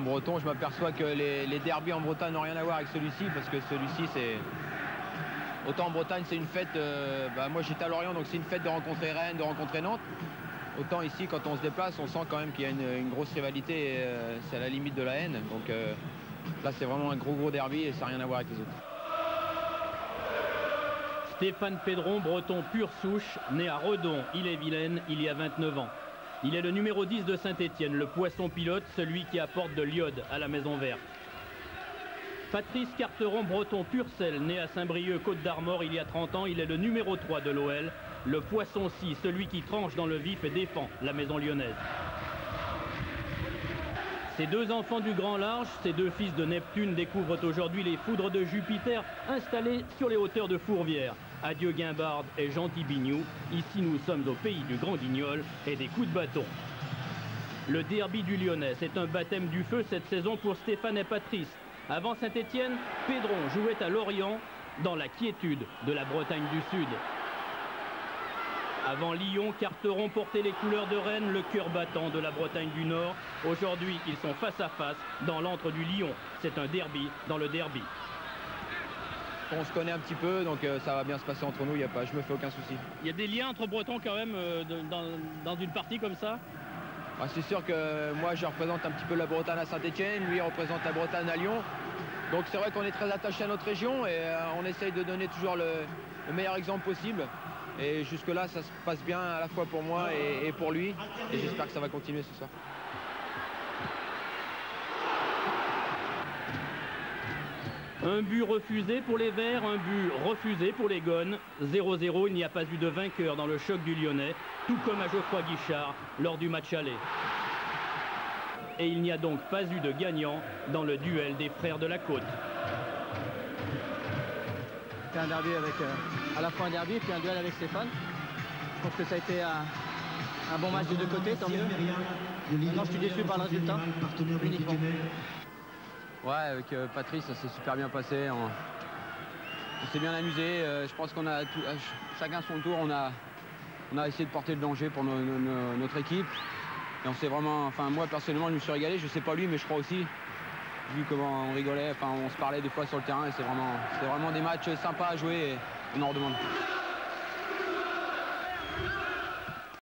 breton, je m'aperçois que les, les derbys en Bretagne n'ont rien à voir avec celui-ci, parce que celui-ci, c'est... Autant en Bretagne, c'est une fête... euh, bah, moi, j'étais à Lorient, donc c'est une fête de rencontrer Rennes, de rencontrer Nantes. Autant ici, quand on se déplace, on sent quand même qu'il y a une, grosse rivalité, euh, c'est à la limite de la haine. Donc euh, là, c'est vraiment un gros, gros derby, et ça n'a rien à voir avec les autres. Stéphane Pédron, breton pure souche, né à Redon, Ille-et-Vilaine, il y a 29 ans. Il est le numéro 10 de Saint-Étienne, le poisson pilote, celui qui apporte de l'iode à la Maison Verte. Patrice Carteron, breton pur sel, né à Saint-Brieuc, Côte d'Armor, il y a 30 ans, il est le numéro 3 de l'OL, le poisson 6, celui qui tranche dans le vif et défend la maison lyonnaise. Ces deux enfants du grand large, ces deux fils de Neptune découvrent aujourd'hui les foudres de Jupiter installées sur les hauteurs de Fourvière. Adieu Guimbarde et Gentil Bignou, ici nous sommes au pays du Grand Guignol et des coups de bâton. Le derby du Lyonnais, c'est un baptême du feu cette saison pour Stéphane et Patrice. Avant Saint-Étienne, Pédron jouait à Lorient dans la quiétude de la Bretagne du Sud. Avant Lyon, Carteron portait les couleurs de Rennes, le cœur battant de la Bretagne du Nord. Aujourd'hui, ils sont face à face dans l'antre du Lyon. C'est un derby dans le derby. On se connaît un petit peu, donc euh, ça va bien se passer entre nous, y a pas, je me fais aucun souci. Il y a des liens entre Bretons quand même euh, dans, dans une partie comme ça? Ah, c'est sûr que moi, je représente un petit peu la Bretagne à Saint-Etienne, lui il représente la Bretagne à Lyon. Donc c'est vrai qu'on est très attaché à notre région et euh, on essaye de donner toujours le, le meilleur exemple possible. Et jusque-là, ça se passe bien à la fois pour moi et, et pour lui. Et j'espère que ça va continuer ce soir. Un but refusé pour les Verts, un but refusé pour les Gones. 0-0, il n'y a pas eu de vainqueur dans le choc du Lyonnais, tout comme à Geoffroy Guichard lors du match aller. Et il n'y a donc pas eu de gagnant dans le duel des frères de la côte. C'est un derby avec euh, à la fois un derby et puis un duel avec Stéphane. Je pense que ça a été un, un bon match des deux côtés, tant mieux. Maintenant, je suis déçu par le résultat. Uniquement. Ouais, avec euh, Patrice, ça s'est super bien passé. On, on s'est bien amusé. Euh, je pense qu'on a tout- ch- chacun son tour, on a, on a essayé de porter le danger pour notre équipe. Et on s'est vraiment, enfin moi personnellement, je me suis régalé. Je sais pas lui, mais je crois aussi. Vu comment on rigolait, enfin on se parlait des fois sur le terrain et c'est vraiment, c'était vraiment des matchs sympas à jouer et on en redemande.